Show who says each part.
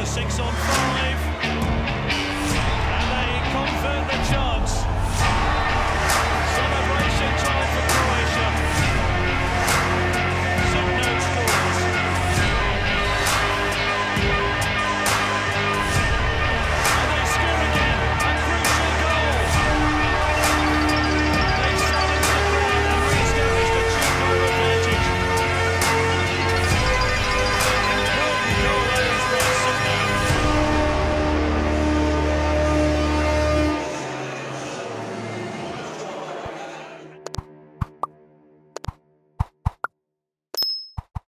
Speaker 1: the six on five.